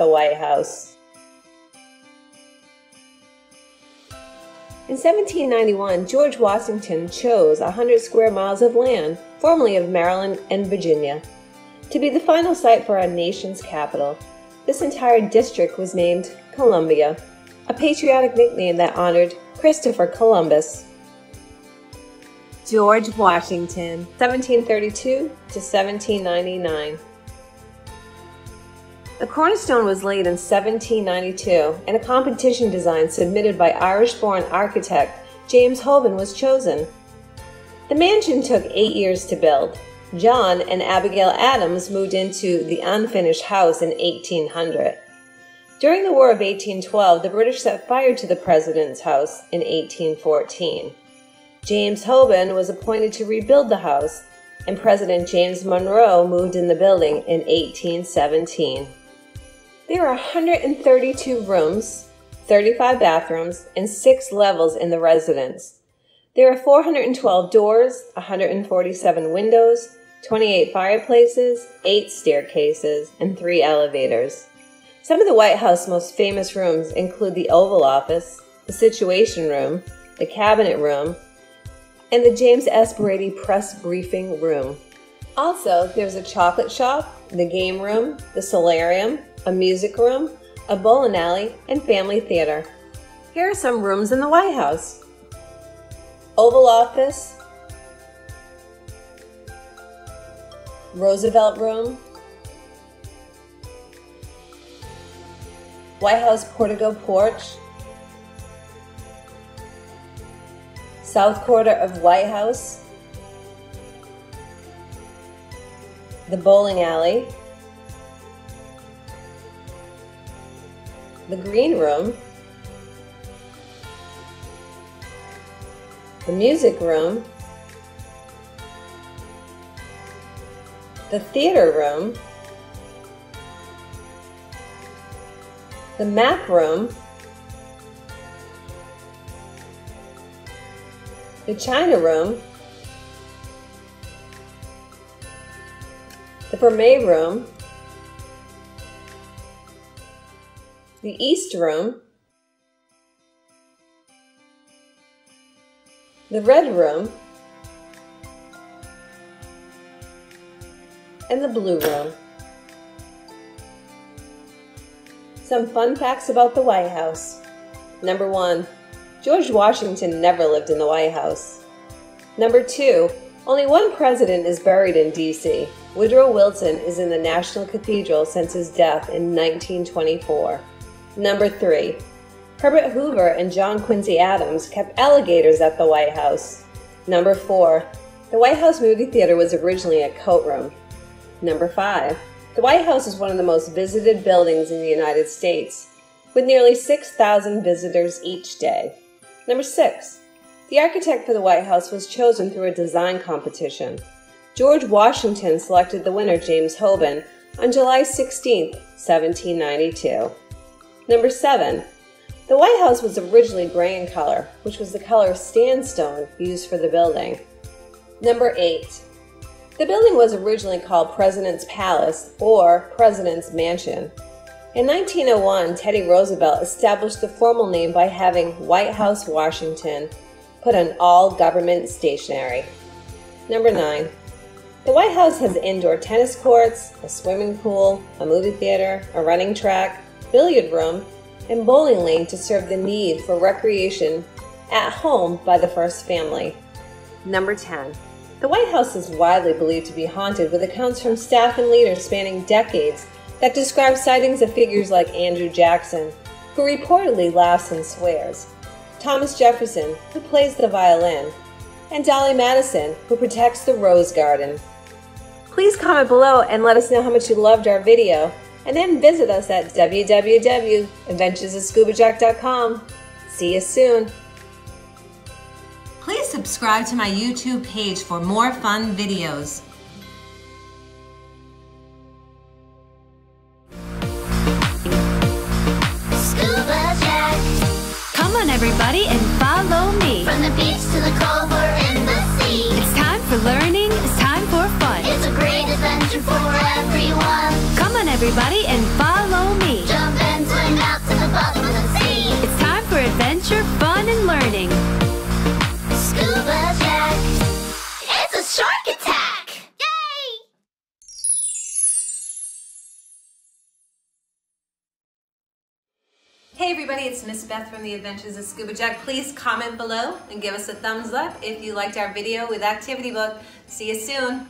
the White House. In 1791, George Washington chose 100 square miles of land, formerly of Maryland and Virginia, to be the final site for our nation's capital. This entire district was named Columbia, a patriotic nickname that honored Christopher Columbus. George Washington, 1732 to 1799. The cornerstone was laid in 1792, and a competition design submitted by Irish born architect James Hoban was chosen. The mansion took eight years to build. John and Abigail Adams moved into the unfinished house in 1800. During the War of 1812, the British set fire to the President's house in 1814. James Hoban was appointed to rebuild the house, and President James Monroe moved in the building in 1817. There are 132 rooms, 35 bathrooms, and 6 levels in the residence. There are 412 doors, 147 windows, 28 fireplaces, 8 staircases, and 3 elevators. Some of the White House most famous rooms include the Oval Office, the Situation Room, the Cabinet Room, and the James S. Brady Press Briefing Room. Also, there's a chocolate shop, the game room, the solarium, a music room, a bowling alley, and family theater. Here are some rooms in the White House. Oval Office, Roosevelt Room, White House Portico Porch, South Quarter of White House, the bowling alley, the green room, the music room, the theater room, the map room, the china room, vermeil room, the East Room, the Red Room, and the Blue Room. Some fun facts about the White House. Number one, George Washington never lived in the White House. Number two, only one president is buried in D.C. Woodrow Wilson is in the National Cathedral since his death in 1924. Number three, Herbert Hoover and John Quincy Adams kept alligators at the White House. Number four, the White House movie theater was originally a coat room. Number five, the White House is one of the most visited buildings in the United States, with nearly 6,000 visitors each day. Number six, the architect for the White House was chosen through a design competition. George Washington selected the winner, James Hoban, on July 16, 1792. Number seven, the White House was originally gray in color, which was the color sandstone used for the building. Number eight, the building was originally called President's Palace or President's Mansion. In 1901, Teddy Roosevelt established the formal name by having White House, Washington put on all government stationery. Number 9. The White House has indoor tennis courts, a swimming pool, a movie theater, a running track, billiard room, and bowling lane to serve the need for recreation at home by the first family. Number 10. The White House is widely believed to be haunted with accounts from staff and leaders spanning decades that describe sightings of figures like Andrew Jackson, who reportedly laughs and swears, Thomas Jefferson, who plays the violin, and Dolley Madison, who protects the rose garden. Please comment below and let us know how much you loved our video and then visit us at www.adventuresofscubajack.com. See you soon. Please subscribe to my YouTube page for more fun videos. On, everybody, and follow me. From the beach to the cove or in the sea. It's time for learning. It's time for fun. It's a great adventure for everyone. Come on, everybody, and follow Hey everybody, it's Miss Beth from the Adventures of Scuba Jack. Please comment below and give us a thumbs up if you liked our video with Activity Book. See you soon.